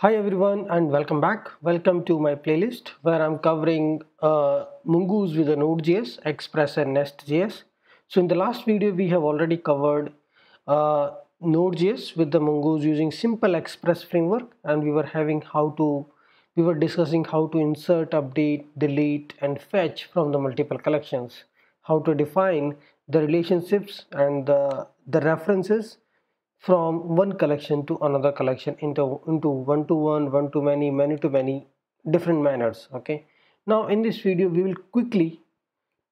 Hi everyone and welcome back. Welcome to my playlist where I'm covering uh, Mongoose with a Node.js, Express and Nest.js. So in the last video we have already covered uh, Node.js with the Mongoose using simple Express framework and we were having how to we were discussing how to insert, update, delete and fetch from the multiple collections, how to define the relationships and the, the references from one collection to another collection into into one to one one to many many to many different manners okay? Now in this video we will quickly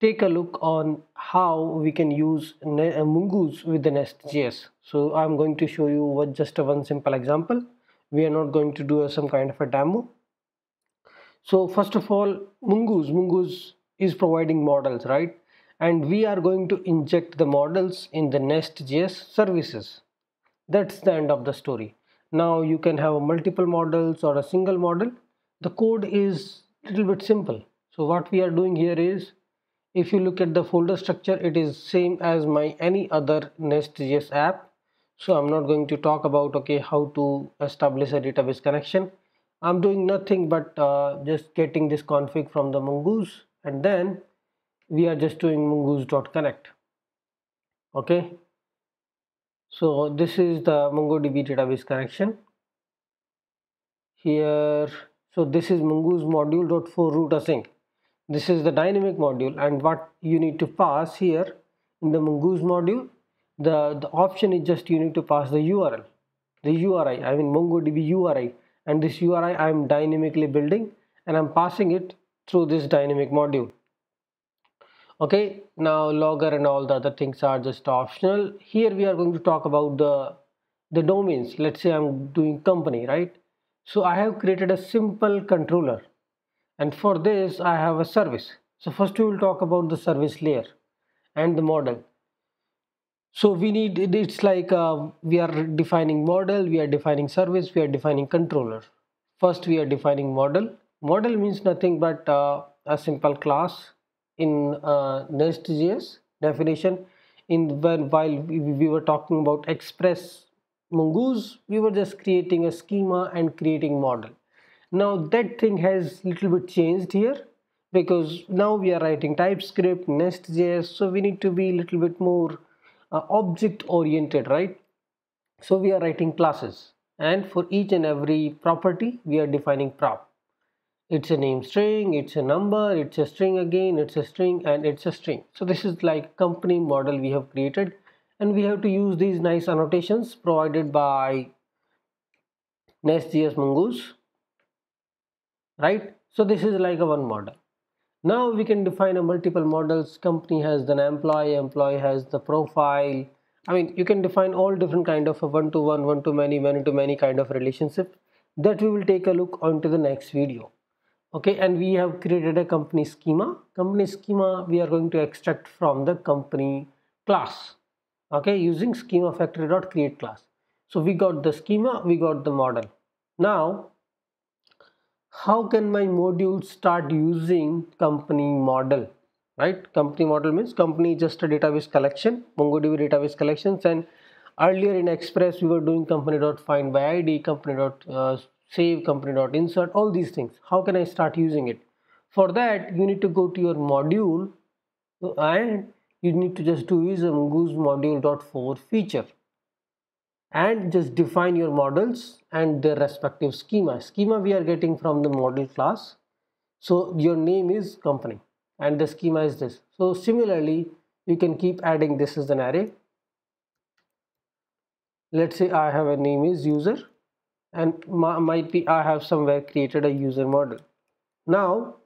take a look on how we can use uh, mongoose with the nest.js so i'm going to show you what just a one simple example. We are not going to do some kind of a demo. So first of all mongoose mongoose is providing models right? And we are going to inject the models in the nest.js services that's the end of the story. Now you can have multiple models or a single model. The code is little bit simple. So what we are doing here is if you look at the folder structure it is same as my any other nest.js app. So i'm not going to talk about okay how to establish a database connection. I'm doing nothing but uh, just getting this config from the mongoose and then we are just doing mongoose.connect okay so this is the mongodb database connection. Here so this is mongoose module dot for root async. This is the dynamic module and what you need to pass here in the mongoose module the the option is just you need to pass the url the uri i mean mongodb uri and this uri i am dynamically building and i'm passing it through this dynamic module okay now logger and all the other things are just optional. Here we are going to talk about the the domains. Let's say i'm doing company right? So i have created a simple controller. And for this i have a service. So first we will talk about the service layer and the model. So we need it's like uh, we are defining model we are defining service we are defining controller. First we are defining model. Model means nothing but uh, a simple class in uh, Nest.js definition. In when while we, we were talking about express mongoose we were just creating a schema and creating model. Now that thing has little bit changed here because now we are writing typescript nest.js so we need to be a little bit more uh, object oriented right? So we are writing classes. And for each and every property we are defining prop it's a name string it's a number it's a string again it's a string and it's a string. So this is like company model we have created and we have to use these nice annotations provided by nest.js mongoose right? So this is like a one model. Now we can define a multiple models. Company has the employee employee has the profile. I mean you can define all different kind of a one to one one to many many to many kind of relationship that we will take a look onto the next video okay and we have created a company schema. Company schema we are going to extract from the company class. Okay using schema factory dot create class. So we got the schema we got the model. Now how can my module start using company model? Right? Company model means company just a database collection mongodb database collections and earlier in express we were doing company dot find by id company dot uh, save company dot insert all these things. How can i start using it? For that you need to go to your module and you need to just do is a mongoose module dot for feature. And just define your models and their respective schema. Schema we are getting from the model class. So your name is company and the schema is this. So similarly you can keep adding this as an array. Let's say i have a name is user and might be I have somewhere created a user model. Now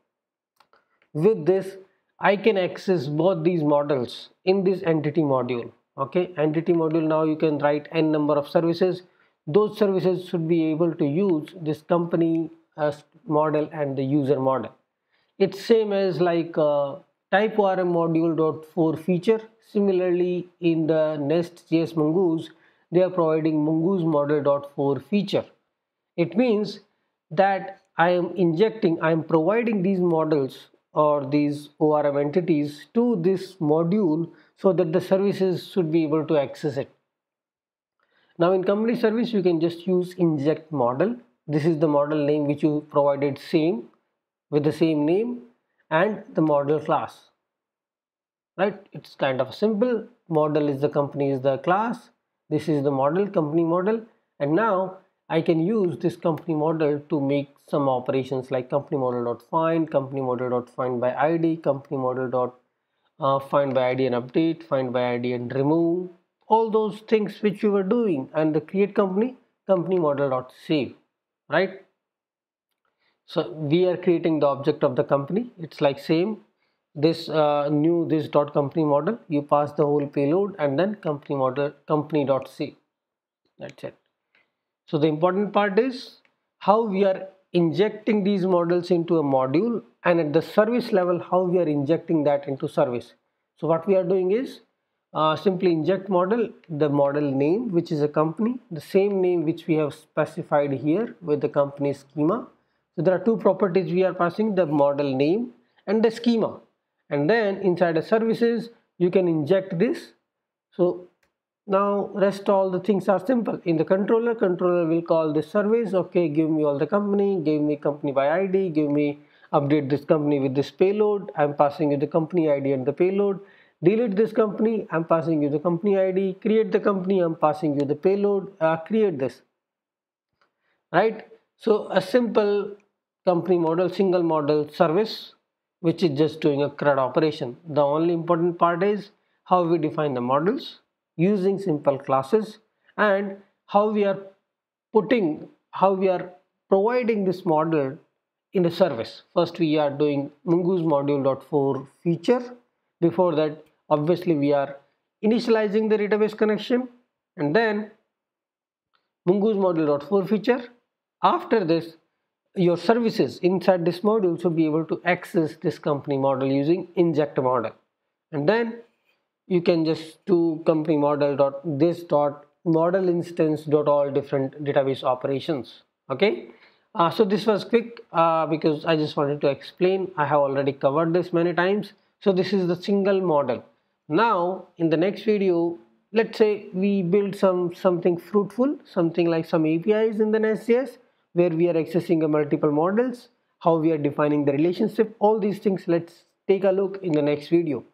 with this I can access both these models in this entity module okay? Entity module now you can write n number of services. Those services should be able to use this company model and the user model. It's same as like uh, TypeORM module dot for feature. Similarly in the nest.js mongoose they are providing mongoose model dot for feature it means that I am injecting, I am providing these models or these ORM entities to this module so that the services should be able to access it. Now in company service you can just use inject model. This is the model name which you provided same with the same name and the model class right? It's kind of simple. Model is the company is the class. This is the model company model. And now I can use this company model to make some operations like company model dot find company model dot find by ID company model dot uh, find by ID and update find by ID and remove. All those things which we were doing and the create company company model dot save right? So we are creating the object of the company. It's like same. This uh, new this dot company model you pass the whole payload and then company model company dot c that's it so the important part is how we are injecting these models into a module and at the service level how we are injecting that into service. So what we are doing is uh, simply inject model the model name which is a company the same name which we have specified here with the company schema. So there are two properties we are passing the model name and the schema. And then inside the services you can inject this. So now rest all the things are simple. In the controller controller will call this service. Okay give me all the company. Give me company by id give me update this company with this payload. I'm passing you the company id and the payload. Delete this company. I'm passing you the company id create the company. I'm passing you the payload. Uh, create this. Right? So a simple company model single model service which is just doing a CRUD operation. The only important part is how we define the models using simple classes and how we are putting, how we are providing this model in a service. First we are doing Mongoose module.for feature. Before that obviously we are initializing the database connection and then Mongoose module.for feature. After this your services inside this module should be able to access this company model using inject model and then you can just do company model dot this dot model instance dot all different database operations okay? Uh, so this was quick uh, because I just wanted to explain. I have already covered this many times. So this is the single model. Now in the next video let's say we build some something fruitful something like some APIs in the Nest.js where we are accessing a multiple models, how we are defining the relationship, all these things. Let's take a look in the next video.